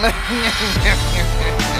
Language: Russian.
Нет, нет, нет, нет.